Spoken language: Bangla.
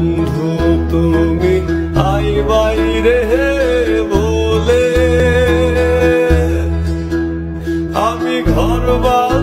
বন্ধু তুমি আই বাইরে বলে। আমি ঘর বাল